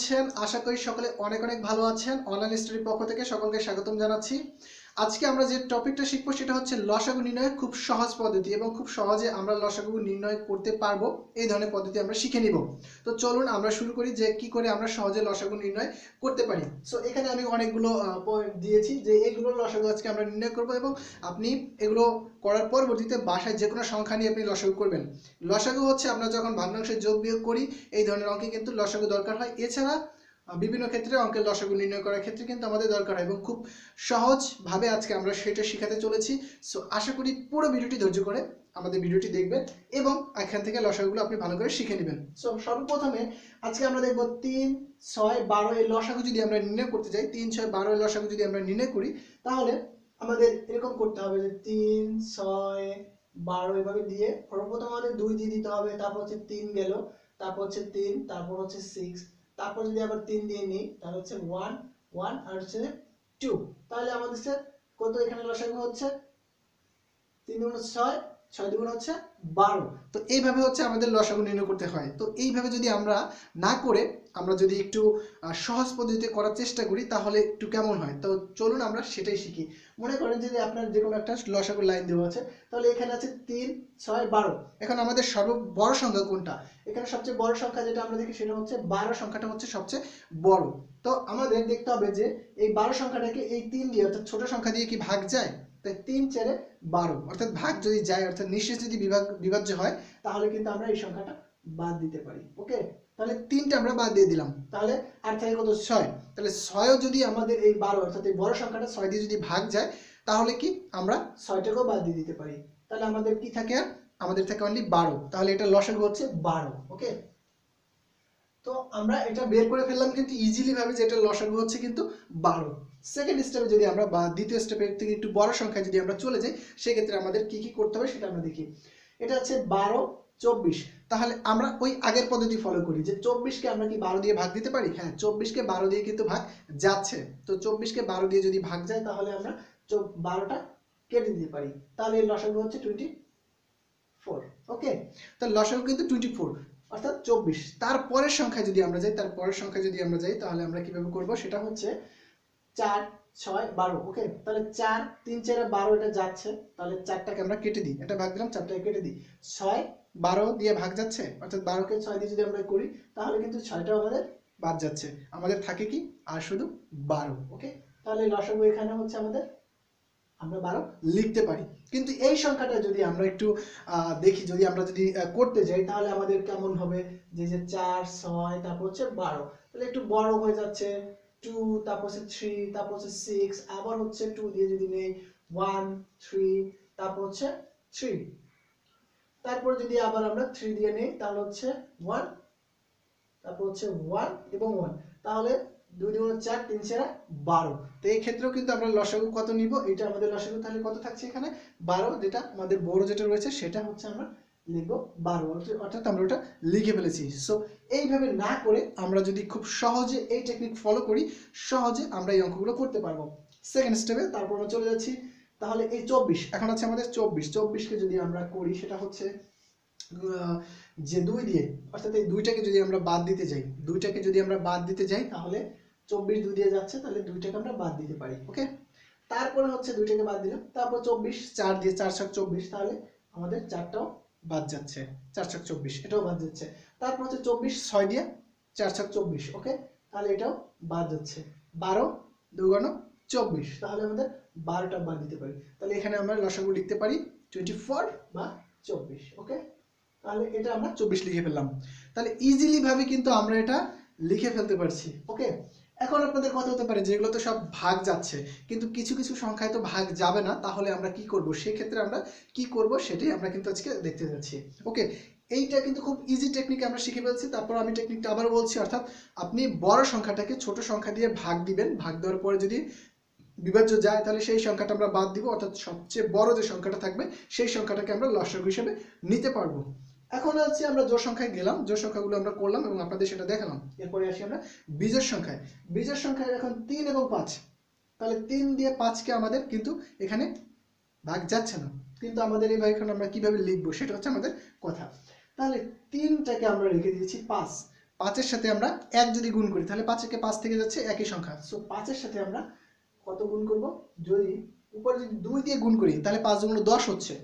আছেন আশা করি সকলে অনেক অনেক ভালো আছেন। অনলাইন স্টাডির পক্ষ থেকে সকলকে স্বাগতম জানাচ্ছি। আজকে আমরা যে টপিকটা শিখব সেটা হচ্ছে লসাগু নির্ণয়ের খুব সহজ পদ্ধতি এবং খুব সহজে আমরা লসাগু নির্ণয় করতে পারব। এই ধরনের পদ্ধতি আমরা শিখে নিব। তো চলুন আমরা শুরু করি যে কি করে আমরা সহজে লসাগু নির্ণয় করতে পারি। সো এখানে আমি অনেকগুলো পয়েন্ট দিয়েছি যে এগুলো লসাগু আজকে আমরা নির্ণয় করব এবং আপনি এগুলো করার পরবর্তীতে বাসায় যে কোনো সংখ্যা নিয়ে আপনি লসাগু করবেন। লসাগু হচ্ছে আমরা যখন ভগ্নাংশের যোগ বিয়োগ করি, এই ধরনের অঙ্কে কিন্তু লসাগু দরকার হয়। এছাড়া বিভিন্ন ক্ষেত্রে অঙ্কের লসাগু নির্ণয় করার ক্ষেত্রে কিন্তু আমাদের দরকার হয় এবং খুব সহজভাবে আজকে আমরা সেটা শেখাতে চলেছি। সো আশা করি পুরো ভিডিওটি ধৈর্য করে আমাদের ভিডিওটি দেখবেন এবং এখান থেকে লসাগুগুলো আপনি ভালো করে শিখে নেবেন। সো সর্বপ্রথমে আজকে আমরা দেখব তিন, ছয়, বারো এই লসাগু যদি আমরা নির্ণয় করতে চাই, তিন, ছয়, বারো এই লসাগু যদি আমরা নির্ণয় করি, তাহলে আমাদের এরকম করতে হবে যে তিন, ছয়, বারো এভাবে দিয়ে সর্বপ্রথম আমাদের দুই দিয়ে দিতে হবে, তারপর হচ্ছে তিন গেল, তারপর হচ্ছে তিন, তারপর হচ্ছে সিক্স তারপর যদি আবার তিন দিয়ে নিই, তাহলে হচ্ছে ওয়ান ওয়ান আর হচ্ছে টু তাহলে আমাদের কত এখানে লসাগু হচ্ছে? তিন গুণ ছয় ছয় দুগুণ হচ্ছে বারো। তো এইভাবে হচ্ছে আমাদের লসাগু নির্ণয় করতে হয়। তো এইভাবে যদি আমরা না করে আমরা যদি একটু সহজ পদ্ধতিতে করার চেষ্টা করি, তাহলে একটু কেমন হয়? তো চলুন আমরা সেটাই শিখি। মনে করেন যে আপনার যে কোনো একটা লসাগুর লাইন দেওয়া আছে, তাহলে এখানে আছে তিন, ছয়, বারো। এখন আমাদের সর্ব বড় সংখ্যা কোনটা? এখানে সবচেয়ে বড় সংখ্যা যেটা আমরা দেখি সেটা হচ্ছে বারো, সংখ্যাটা হচ্ছে সবচেয়ে বড়। তো আমাদের দেখতে হবে যে এই বারো সংখ্যাটাকে এই তিন দিয়ে, অর্থাৎ ছোট সংখ্যা দিয়ে কি ভাগ যায়? তাই তিন চারে বারো। অর্থাৎ ভাগ যদি যায়, অর্থাৎ নিঃশেষ যদি বিভাগ, বিভাজ্য হয়, তাহলে কিন্তু আমরা এই সংখ্যাটা বাদ দিতে পারি। ওকে? তাহলে তিনটা আমরা বাদ দিয়ে দিলাম। তাহলে আর থাকে কত? ছয়। তাহলে ছয়ও যদি আমাদের এই বারো, অর্থাৎ এই বড় সংখ্যাটা ছয় দিয়ে যদি ভাগ যায়, তাহলে কি আমরা ছয়টাকেও বাদ দিয়ে দিতে পারি। তাহলে আমাদের কি থাকে? আর আমাদের থাকে অনলি বারো। তাহলে এটা লসাগু হচ্ছে বারো। ওকে? তো আমরা এটা বের করে ফেললাম কিন্তু ইজিলি ভাবে যে এটা লসাগু হচ্ছে কিন্তু বারো। সেকেন্ড স্টেপে যদি আমরা বা দ্বিতীয় স্টেপের থেকে একটু বড় সংখ্যায় যদি আমরা চলে যাই, সেক্ষেত্রে আমাদের কি কি করতে হবে সেটা আমরা দেখি। এটা হচ্ছে বারো, চব্বিশ। তাহলে আমরা ওই আগের পদ্ধতি ফলো করি যে চব্বিশকে আমরা কি বারো দিয়ে ভাগ দিতে পারি? হ্যাঁ চব্বিশকে বারো দিয়ে কিন্তু ভাগ যাচ্ছে। তো চব্বিশকে বারো দিয়ে যদি ভাগ যায়, তাহলে আমরা বারোটা কেটে দিতে পারি। তাহলে এর লসাগু হচ্ছে টোয়েন্টি ফোর ওকে তো লসাগু কিন্তু টোয়েন্টি ফোর অর্থাৎ চব্বিশ। তারপরের সংখ্যায় যদি আমরা যাই, তারপরের সংখ্যায় যদি আমরা যাই, তাহলে আমরা কীভাবে করব? সেটা হচ্ছে চার, ছয়, বারো ওকে তাহলে চার, তিন, চারে বারো এটা যাচ্ছে, তাহলে চারটাকে আমরা কেটে দিই। এটা ভাগ দিলাম, চারটাকে কেটে দিই। ছয়, বারো দিয়ে ভাগ যাচ্ছে? অর্থাৎ বারোকে ছয় দিয়ে যদি আমরা করি, তাহলে কিন্তু ছয়টাও আমাদের বাদ যাচ্ছে। আমাদের থাকে কি? আর শুধু বারো ওকে তাহলে লসাগু এখানে হচ্ছে আমাদের, আমরা বারো লিখতে পারি। কিন্তু এই সংখ্যাটা যদি আমরা একটু দেখি, যদি আমরা যদি করতে যাই, তাহলে আমাদের কেমন হবে? যে যে চার, ছয়, তারপর হচ্ছে বারো। তাহলে একটু বড় হয়ে যাচ্ছে টু তারপর হচ্ছে থ্রি তারপর হচ্ছে সিক্স আবার হচ্ছে টু দিয়ে যদি নেই ওয়ান থ্রি তারপর হচ্ছে থ্রি তারপর যদি আবার আমরা থ্রি দিয়ে নেই, তাহলে হচ্ছে ওয়ান তারপর হচ্ছে ওয়ান এবং ওয়ান তাহলে দুই দুগুণ চার, তিন চার বারো। তো এই ক্ষেত্রেও কিন্তু আমরা লসাগু কত নিব? এটা আমাদের লসাগু তাহলে কত থাকছে এখানে? বারো, যেটা আমাদের বড় যেটা রয়েছে, সেটা হচ্ছে আমরা লিখব বারো, অর্থাৎ- আমরা ওটা লিখে ফেলেছি। সো এইভাবে না করে আমরা যদি খুব সহজে এই টেকনিক ফলো করি, সহজে আমরা এই অঙ্কগুলো করতে পারব। সেকেন্ড স্টেপে তারপর আমরা চলে যাচ্ছি। তাহলে এই চব্বিশ, এখন আছে আমাদের চব্বিশ। চব্বিশকে যদি আমরা করি, সেটা হচ্ছে যে দুই দিয়ে, অর্থাৎ এই দুইটাকে যদি আমরা বাদ দিতে যাই, দুইটাকে যদি আমরা বাদ দিতে যাই, তাহলে চব্বিশ দুই দিয়ে যাচ্ছে, তাহলে দুইটাকে আমরা বাদ দিতে পারি ওকে তারপরে হচ্ছে দুইটাকে বাদ দিলাম। তারপর চব্বিশ, চার দিয়ে, চার ছক চব্বিশ, তাহলে আমাদের চারটাও বাদ যাচ্ছে, চার ছক চব্বিশ, এটাও বাদ যাচ্ছে। তারপর হচ্ছে চব্বিশ, ছয় দিয়ে চার ছক চব্বিশ ওকে তাহলে এটাও বাদ যাচ্ছে। বারো, দুগুণ চব্বিশ, তাহলে আমাদের বারোটা বাদ দিতে পারি। তাহলে এখানে আমরা লসাগু লিখতে পারি টোয়েন্টি ফোর বা চব্বিশ ওকে তাহলে এটা আমরা চব্বিশ লিখে ফেললাম। তাহলে ইজিলি ভাবে কিন্তু আমরা এটা লিখে ফেলতে পারছি ওকে এখন আপনাদের কথা হতে পারে যেগুলো তো সব ভাগ যাচ্ছে, কিন্তু কিছু কিছু সংখ্যায় তো ভাগ যাবে না, তাহলে আমরা কি করব? সেক্ষেত্রে আমরা কি করব সেটাই আমরা কিন্তু আজকে দেখতে যাচ্ছি। ওকে এইটা কিন্তু খুব ইজি টেকনিক আমরা শিখে ফেলছি, তারপর আমি টেকনিকটা আবার বলছি, অর্থাৎ আপনি বড় সংখ্যাটাকে ছোট সংখ্যা দিয়ে ভাগ দিবেন, ভাগ দেওয়ার পরে যদি বিভাজ্য যায়, তাহলে সেই সংখ্যাটা আমরা বাদ দিব, অর্থাৎ সবচেয়ে বড় যে সংখ্যাটা থাকবে, সেই সংখ্যাটাকে আমরা লসাগু হিসেবে নিতে পারব। এখন হচ্ছে আমরা জোর সংখ্যায় গেলাম জোর সংখ্যাগুলো আমরা করলাম এবং আপনাদের সেটা দেখালাম। এরপরে আসি আমরা বীজের সংখ্যায়। বীজের সংখ্যায় এখন তিন এবং পাঁচ। তাহলে তিন দিয়ে পাঁচকে আমাদের কিন্তু এখানে ভাগ যাচ্ছে না। কিন্তু আমাদের এই ভাগ আমরা কীভাবে লিখব সেটা হচ্ছে আমাদের কথা। তাহলে তিনটাকে আমরা রেখে দিয়েছি পাঁচ। পাঁচের সাথে আমরা এক যদি গুণ করি, তাহলে পাঁচকে পাঁচ থেকে যাচ্ছে একই সংখ্যা। সো পাঁচের সাথে আমরা কত গুণ করব? যদি উপরে যদি দুই দিয়ে গুণ করি, তাহলে পাঁচ দুগুণ দশ হচ্ছে।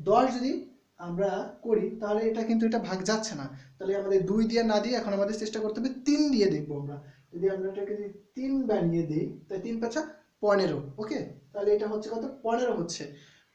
দশ যদি আমরা করি, তাহলে এটা কিন্তু এটা ভাগ যাচ্ছে না। তাহলে আমাদের দুই দিয়ে না দিয়ে এখন আমাদের চেষ্টা করতে হবে তিন দিয়ে দেখব আমরা। যদি আমরা এটাকে যদি তিন বানিয়ে দিই, তাহলে তিন পাঁচা পনেরো, ওকে? তাহলে এটা হচ্ছে কত? পনেরো হচ্ছে।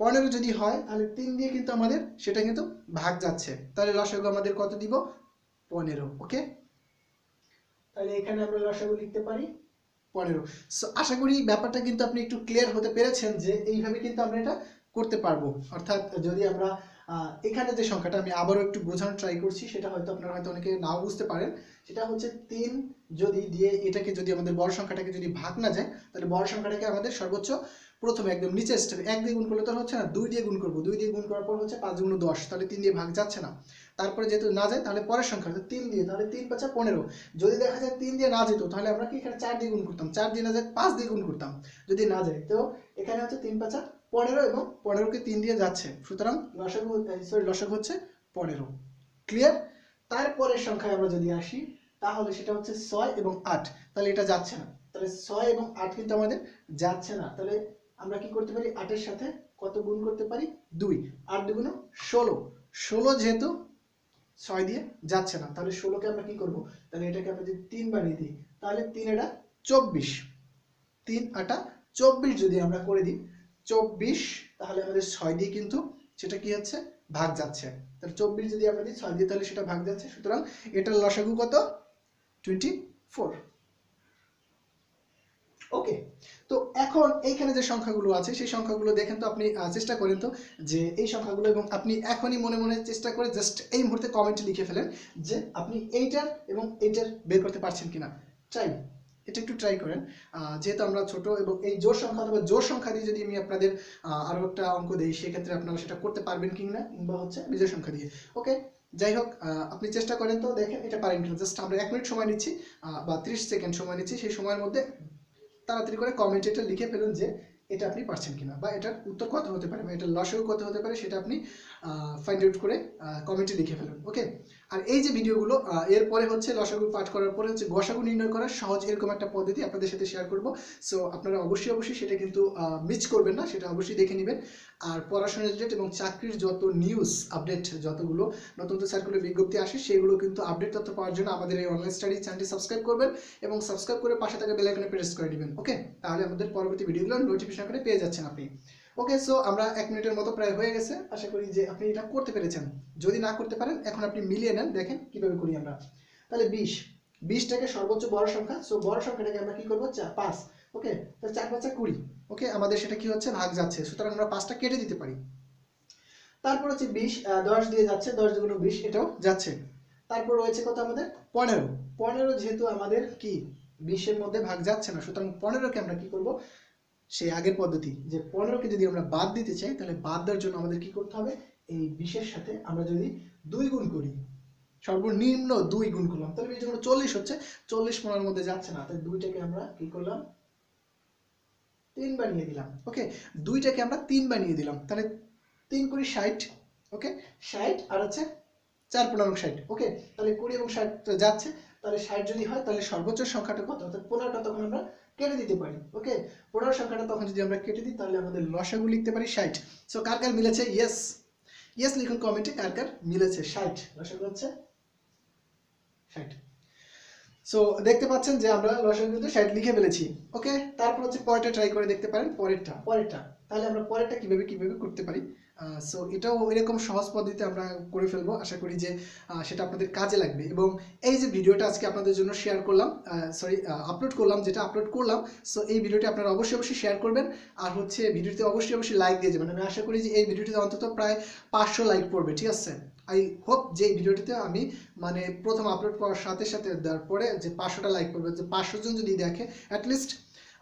পনেরো যদি হয়, তাহলে তিন দিয়ে কিন্তু আমাদের সেটা কিন্তু ভাগ যাচ্ছে। তাহলে লসাগু আমাদের কত দিব? পনেরো, ওকে? তাহলে এখানে আমরা লসাগু লিখতে পারি পনেরো। সো আশা করি ব্যাপারটা কিন্তু আপনি একটু ক্লিয়ার হতে পেরেছেন যে এইভাবে কিন্তু আমরা এটা করতে পারব। অর্থাৎ যদি আমরা এখানে যে সংখ্যাটা আমি আবারও একটু বোঝানোর ট্রাই করছি, সেটা হয়তো আপনারা হয়তো অনেকে নাও বুঝতে পারেন। সেটা হচ্ছে তিন যদি দিয়ে এটাকে যদি আমাদের বড় সংখ্যাটাকে যদি ভাগ না যায়, তাহলে বড় সংখ্যাটাকে আমাদের সর্বোচ্চ প্রথমে একদম নিচে স্টেপে এক দিয়ে গুণ করলে তো হচ্ছে না, দুই দিয়ে গুণ করব, দুই দিয়ে গুণ করার পর হচ্ছে পাঁচ গুণ দশ, তাহলে তিন দিয়ে ভাগ যাচ্ছে না। তারপরে যেহেতু না যায়, তাহলে পরের সংখ্যা তো তিন দিয়ে, তাহলে তিন পাঁচা পনেরো। যদি দেখা যায় তিন দিয়ে না যেত, তাহলে আমরা কি এখানে চার দিয়ে গুণ করতাম? চার দিয়ে না যায়, পাঁচ দিয়ে গুণ করতাম, যদি না যায়। তো এখানে হচ্ছে তিন পাঁচা পনেরো এবং পনেরোকে তিন দিয়ে যাচ্ছে। সুতরাং লসাগু সরি লসাগু হচ্ছে পনেরো। ক্লিয়ার তারপরের সংখ্যায় আমরা যদি আসি, তাহলে সেটা হচ্ছে ছয় এবং আট। তাহলে এটা যাচ্ছে না। তাহলে ছয় এবং আট কিন্তু আমাদের যাচ্ছে না। তাহলে আমরা কি করতে পারি? আটের সাথে কত গুণ করতে পারি? দুই। আট দুগুণ ষোলো। ষোলো যেহেতু ছয় দিয়ে যাচ্ছে না। তাহলে ষোলোকে আমরা কি করব? তাহলে এটাকে আমরা যদি তিন বানিয়ে দিই, তাহলে তিন এটা চব্বিশ। তিন আটা চব্বিশ যদি আমরা করে দিই চব্বিশ, তাহলে আমাদের ছয় দিয়ে কিন্তু সেটা কি হচ্ছে? ভাগ যাচ্ছে। তাহলে চব্বিশ যদি আমরা দিই, ছয় দিয়ে তাহলে সেটা ভাগ যাচ্ছে। সুতরাং এটার লসাগু কত? টোয়েন্টি ফোর ওকে, তো এখন এইখানে যে সংখ্যাগুলো আছে, সেই সংখ্যাগুলো দেখেন তো আপনি চেষ্টা করেন তো যে এই সংখ্যাগুলো এবং আপনি এখনই মনে মনে চেষ্টা করে জাস্ট এই মুহূর্তে কমেন্টে লিখে ফেলেন যে আপনি এইটার এবং এইটার বের করতে পারছেন কিনা। ট্রাই এটা একটু ট্রাই করেন। যেহেতু আমরা ছোট এবং এই জোর সংখ্যা অথবা জোর সংখ্যা দিয়ে যদি আমি আপনাদের আহ, আরও একটা অঙ্ক দিই সেক্ষেত্রে আপনারা সেটা করতে পারবেন কিনা কিংবা হচ্ছে বিজয় সংখ্যা দিয়ে। ওকে যাই হোক আপনি চেষ্টা করেন তো দেখেন এটা পারেন কিনা। জাস্ট আমরা এক মিনিট সময় নিচ্ছি বা ত্রিশ সেকেন্ড সময় নিচ্ছি। সেই সময়ের মধ্যে তাড়াতাড়ি করে কমেন্টে এটা লিখে ফেলুন যে এটা আপনি পারছেন কিনা বা এটার উত্তর কত হতে পারে বা এটার লসেও কত হতে পারে সেটা আপনি ফাইন্ড আউট করে কমেন্টে লিখে ফেলুন ওকে আর এই যে ভিডিওগুলো এরপরে হচ্ছে লসাগু পাঠ করার পরে হচ্ছে গসাগু নির্ণয় করার সহজ এরকম একটা পদ্ধতি আপনাদের সাথে শেয়ার করব। সো আপনারা অবশ্যই অবশ্যই সেটা কিন্তু মিস করবেন না, সেটা অবশ্যই দেখে নেবেন। আর পড়াশোনা রিলেটেড এবং চাকরির যত নিউজ আপডেট যতগুলো নতুন নতুন সার্কুলার বিজ্ঞপ্তি আসে, সেগুলো কিন্তু আপডেট তথ্য পাওয়ার জন্য আমাদের এই অনলাইন স্টাডি চ্যানেলটি সাবস্ক্রাইব করবেন এবং সাবস্ক্রাইব করে পাশে থাকা বেল আইকনে প্রেস করে দিবেন ওকে তাহলে আমাদের পরবর্তী ভিডিওগুলো নোটিফিকেশন করে পেয়ে যাচ্ছেন আপনি। ওকে সো আমরা এক মিনিটের মতো প্রায় হয়ে গেছে। আশা করি যে আপনি এটা করতে পেরেছেন। যদি না করতে পারেন, এখন আপনি মিলিয়ে নেন। দেখেন কীভাবে করি আমরা। তাহলে বিশ। বিশটাকে সর্বোচ্চ বড় সংখ্যা। সো বড় সংখ্যাটাকে আমরা কি করব? চার পাঁচ। ওকে তাহলে চার পাঁচা কুড়ি। ওকে আমাদের সেটা কি হচ্ছে? ভাগ যাচ্ছে। সুতরাং আমরা পাঁচটা কেটে দিতে পারি। তারপর হচ্ছে বিশ দশ দিয়ে যাচ্ছে। দশ দুগুণ বিশ, এটাও যাচ্ছে। তারপর রয়েছে কত আমাদের? পনেরো। পনেরো যেহেতু আমাদের কি? বিশের মধ্যে ভাগ যাচ্ছে না। সুতরাং পনেরোকে আমরা কি করব? সেই আগের পদ্ধতি যে পনেরোকে যদি আমরা বাদ দিতে চাই, তাহলে বাদ দেওয়ার জন্য আমাদের কি করতে হবে? এই বিশের সাথে আমরা যদি দুই গুণ করি, সর্বনিম্ন দুই গুণ করলাম, তাহলে এই যখন চল্লিশ হচ্ছে, চল্লিশ পনেরোর মধ্যে যাচ্ছে না, তাই দুইটাকে আমরা কি করলাম? তিন বানিয়ে দিলাম ওকে দুইটাকে আমরা তিন বানিয়ে দিলাম, তাহলে তিন কুড়ি ষাট ওকে ষাট আর হচ্ছে চার পনেরো ষাট ওকে তাহলে কুড়ি এবং ষাট যাচ্ছে তাহলে ষাট যদি হয়, তাহলে সর্বোচ্চ সংখ্যাটা কত? অর্থাৎ পনেরোটা তখন আমরা কেটে দিতে পারি ওকে পনেরো সংখ্যাটা তখন যদি আমরা কেটে দিই, তাহলে আমাদের লসাগু লিখতে পারি ষাট। সো কার কার মিলেছে? ইয়েস ইয়েস লিখুন কমেন্টে কার কার মিলেছে ষাট। লসাগু হচ্ছে ষাট। সো দেখতে পাচ্ছেন যে আমরা লসাগু কিন্তু ষাট লিখে ফেলেছি ওকে তারপর হচ্ছে পরেরটা ট্রাই করে দেখতে পারেন, পরেরটা। পরেরটা। তাহলে আমরা পরেরটা কীভাবে কীভাবে করতে পারি? সো এটাও এরকম সহজ পদ্ধতিতে আমরা করে ফেলব, আশা করি যে সেটা আপনাদের কাজে লাগবে। এবং এই যে ভিডিওটা আজকে আপনাদের জন্য শেয়ার করলাম সরি আপলোড করলাম, যেটা আপলোড করলাম সো এই ভিডিওটি আপনারা অবশ্যই অবশ্যই শেয়ার করবেন। আর হচ্ছে ভিডিওতে অবশ্যই অবশ্যই লাইক দিয়ে যাবেন। আমি আশা করি যে এই ভিডিওটিতে অন্তত প্রায় পাঁচশো লাইক পড়বে, ঠিক আছে? আই হোপ যে এই ভিডিওটিতে আমি মানে প্রথম আপলোড করার সাথে সাথে দেওয়ার পরে যে পাঁচশোটা লাইক পড়বে, যে পাঁচশো জন যদি দেখে অ্যাটলিস্ট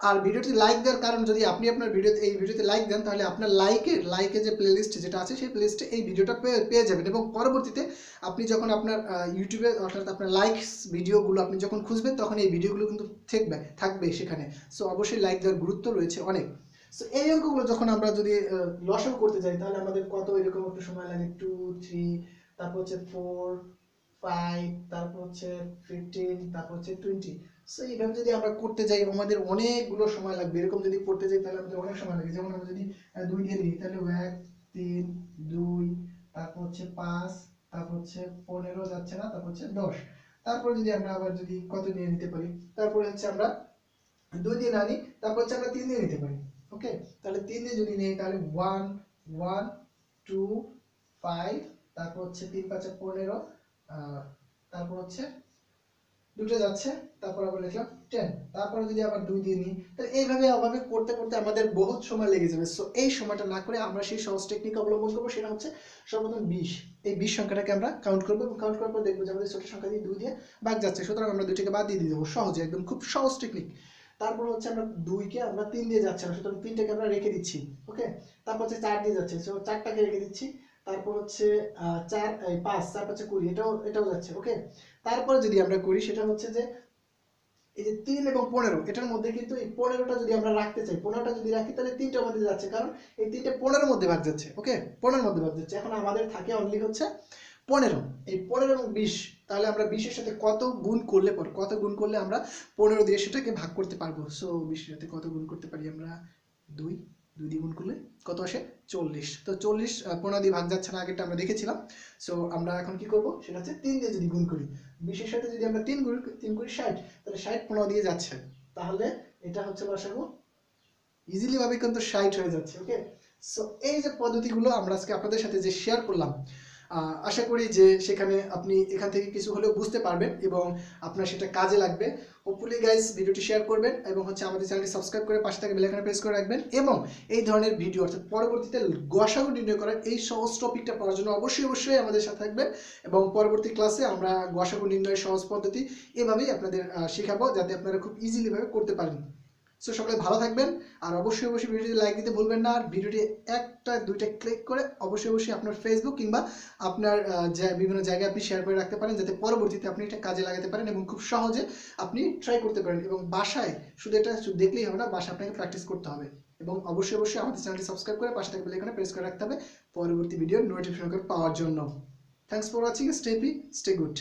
আর ভিডিওটি লাইক দেওয়ার কারণ যদি আপনি আপনার ভিডিওতে এই ভিডিওতে লাইক দেন, তাহলে আপনার লাইকের লাইকের যে প্লেলিস্ট যেটা আছে, সেই প্লেলিস্টে এই ভিডিওটা পেয়ে পেয়ে যাবেন। এবং পরবর্তীতে আপনি যখন আপনার ইউটিউবে অর্থাৎ আপনার লাইকস ভিডিওগুলো আপনি যখন খুঁজবেন, তখন এই ভিডিওগুলো কিন্তু থাকবে থাকবে সেখানে। সো অবশ্যই লাইক দেওয়ার গুরুত্ব রয়েছে অনেক। সো এই অঙ্কগুলো যখন আমরা যদি লসও করতে যাই, তাহলে আমাদের কত এরকম একটু সময় লাগে? টু থ্রি তারপর হচ্ছে ফোর ফাইভ তারপর হচ্ছে ফিফটিন তারপর হচ্ছে টোয়েন্টি সো এইভাবে যদি আমরা করতে যাই, আমাদের অনেকগুলো সময় লাগবে। এরকম যদি করতে যাই, তাহলে আমাদের অনেক সময় লাগে। যেমন আমরা যদি দুই দিয়ে নিই তাহলে এক, তিন, দুই, তারপর হচ্ছে পাঁচ, তারপর হচ্ছে পনেরো যাচ্ছে না, তারপর হচ্ছে দশ। তারপর যদি আমরা আবার যদি কত নিয়ে নিতে পারি? তারপরে হচ্ছে আমরা দুই দিয়ে না নিই, তারপর হচ্ছে আমরা তিন দিয়ে নিতে পারি। ওকে তাহলে তিন দিয়ে যদি নিই, তাহলে ওয়ান ওয়ান টু ফাইভ তারপর হচ্ছে তিন পাঁচে পনেরো তারপর হচ্ছে দুটো যাচ্ছে, তারপর আবার লিখলাম টেন তারপরে যদি আবার দুই দিয়ে নিই, তাহলে এইভাবে অভাবে করতে করতে আমাদের বহুত সময় লেগে যাবে। সো এই সময়টা না করে আমরা সেই সহজ টেকনিক অবলম্বন করব, সেটা হচ্ছে সর্বপ্রথম বিশ। এই বিশ সংখ্যাটাকে আমরা কাউন্ট করব এবং কাউন্ট করার পর দেখব যে আমাদের ছোট সংখ্যা দিয়ে দুই দিয়ে ভাগ যাচ্ছে। সুতরাং আমরা দুইটাকে বাদ দিয়ে দেবো। সহজে, একদম খুব সহজ টেকনিক তারপর হচ্ছে আমরা দুইকে আমরা তিন দিয়ে যাচ্ছে না, সুতরাং তিনটাকে আমরা রেখে দিচ্ছি ওকে তারপর হচ্ছে চার দিয়ে যাচ্ছে। সো চারটাকে রেখে দিচ্ছি। তারপর হচ্ছে চার পাঁচ, চার, পাঁচে কুড়ি, এটাও এটাও যাচ্ছে ওকে তারপরে যদি আমরা করি, সেটা হচ্ছে যে, এই যে তিন এবং পনেরো, এটার মধ্যে কিন্তু এই পনেরোটা যদি আমরা রাখতে চাই, পনেরোটা যদি রাখি, তাহলে তিনটার মধ্যে যাচ্ছে, কারণ এই তিনটে পনেরোর মধ্যে ভাগ যাচ্ছে ওকে পনেরোর মধ্যে ভাগ যাচ্ছে, এখন আমাদের থাকে অনলি হচ্ছে পনেরো। এই পনেরো এবং বিশ, তাহলে আমরা বিশের সাথে কত গুণ করলে পর, কত গুণ করলে আমরা পনেরো দিয়ে সেটাকে ভাগ করতে পারব? সো বিশের সাথে কত গুণ করতে পারি আমরা? দুই। দুই দ্বিগুণ করলে কত আসে? চল্লিশ। তো চল্লিশ পনেরো দিয়ে ভাগ যাচ্ছে না, আগেরটা আমরা দেখেছিলাম। সো আমরা এখন কি করব? সেটা হচ্ছে তিন দিয়ে যদি গুণ করি। বিশের সাথে যদি আমরা তিন গুণ, তিন করি ষাট, তাহলে ষাট পনেরো দিয়ে যাচ্ছে। তাহলে এটা হচ্ছে লসাগু ইজিলি ভাবে কিন্তু ষাট হয়ে যাচ্ছে ওকে সো এই যে পদ্ধতিগুলো আমরা আজকে আপনাদের সাথে যে শেয়ার করলাম আশা করি যে সেখানে আপনি এখান থেকে কিছু হলেও বুঝতে পারবেন এবং আপনার সেটা কাজে লাগবে। হোপফুলি গাইজ ভিডিওটি শেয়ার করবেন এবং হচ্ছে আমাদের চ্যানেলটি সাবস্ক্রাইব করে পাশে থেকে বেলাইকনে প্রেস করে রাখবেন এবং এই ধরনের ভিডিও অর্থাৎ পরবর্তীতে গসাগু নির্ণয় করার এই সহজ টপিকটা পাওয়ার জন্য অবশ্যই অবশ্যই আমাদের সাথে থাকবেন এবং পরবর্তী ক্লাসে আমরা গসাগু নির্ণয়ের সহজ পদ্ধতি এভাবেই আপনাদের শেখাবো যাতে আপনারা খুব ইজিলিভাবে করতে পারেন। সো সকলে ভালো থাকবেন। আর অবশ্যই অবশ্যই ভিডিওটি লাইক দিতে ভুলবেন না। আর ভিডিওটি একটা, দুইটা ক্লিক করে অবশ্যই অবশ্যই আপনার ফেসবুক কিংবা আপনার বিভিন্ন জায়গায় আপনি শেয়ার করে রাখতে পারেন, যাতে পরবর্তীতে আপনি এটা কাজে লাগাতে পারেন এবং খুব সহজে আপনি ট্রাই করতে পারেন। এবং বাসায় শুধু এটা দেখলেই হবে না, বাসায় আপনাকে প্র্যাকটিস করতে হবে। এবং অবশ্যই অবশ্যই আমাদের চ্যানেলটি সাবস্ক্রাইব করে পাশে থাকবে এখানে প্রেস করে রাখতে হবে পরবর্তী ভিডিওর নোটিফিকেশন পাওয়ার জন্য। থ্যাংকস ফর ওয়াচিং স্টে পি স্টে গুড